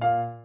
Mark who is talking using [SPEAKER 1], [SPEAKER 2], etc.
[SPEAKER 1] you